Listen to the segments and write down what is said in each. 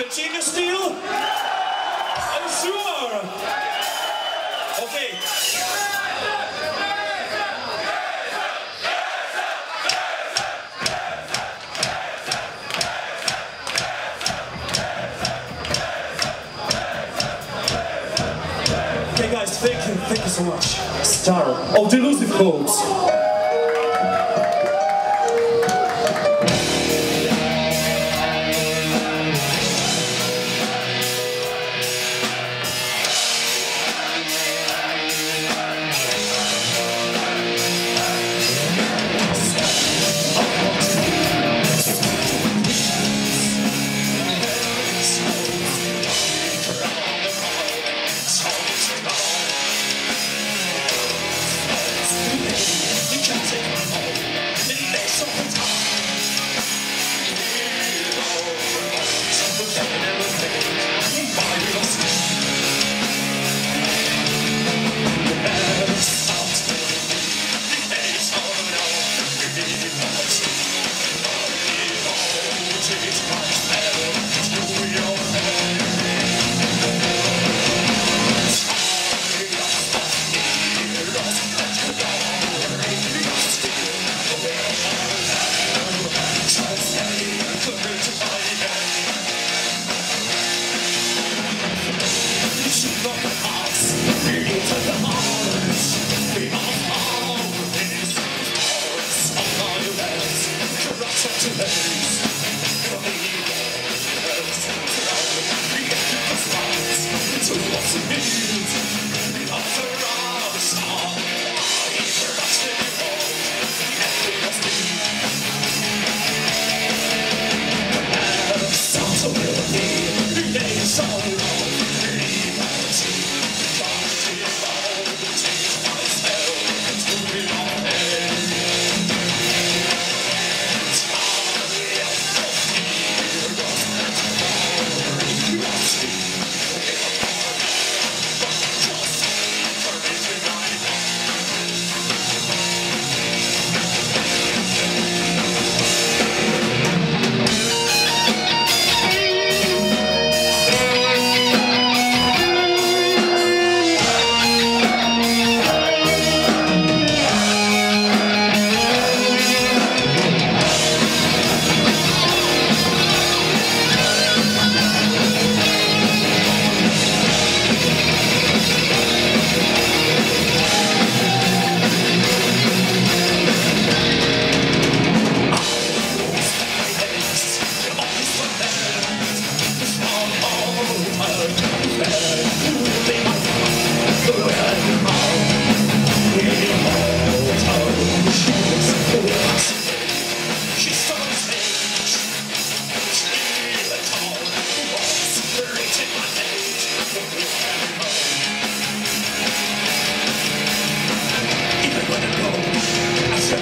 Continue still? Are you sure? Okay. Okay guys, thank you, thank you so much. Star of Delusive To what's it means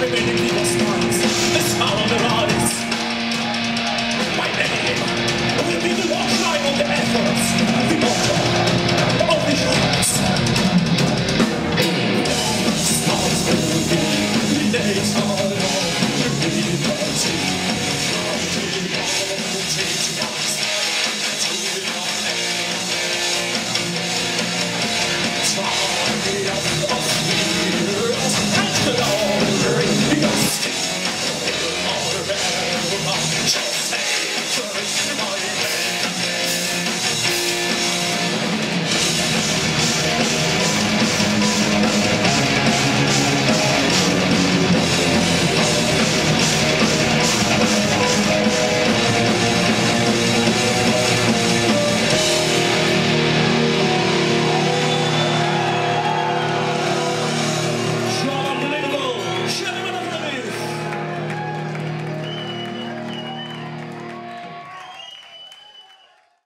everything in people's minds. My name will be the line on the the the. Stars will be the.